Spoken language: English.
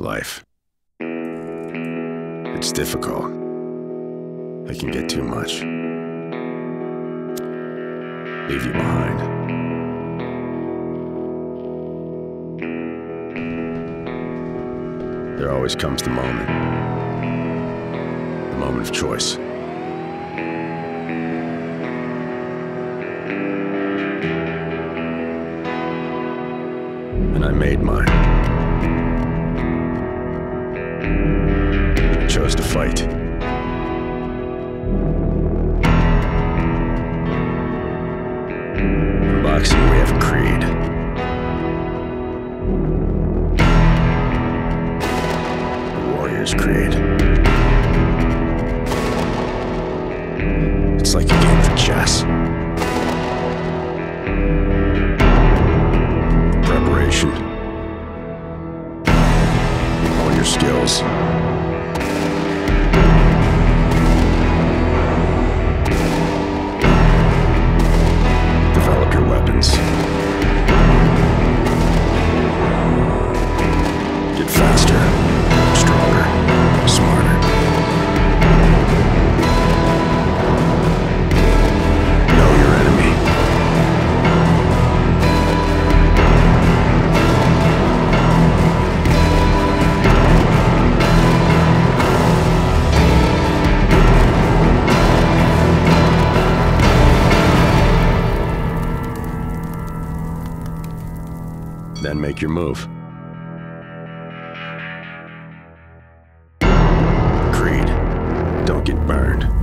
Life. It's difficult. It can get too much. Leave you behind. There always comes the moment. The moment of choice. And I made mine. Chose to fight. In boxing, we have a creed. The Warrior's Creed. It's like a game of chess. All. Develop your weapons. Then make your move. Creed. Don't get burned.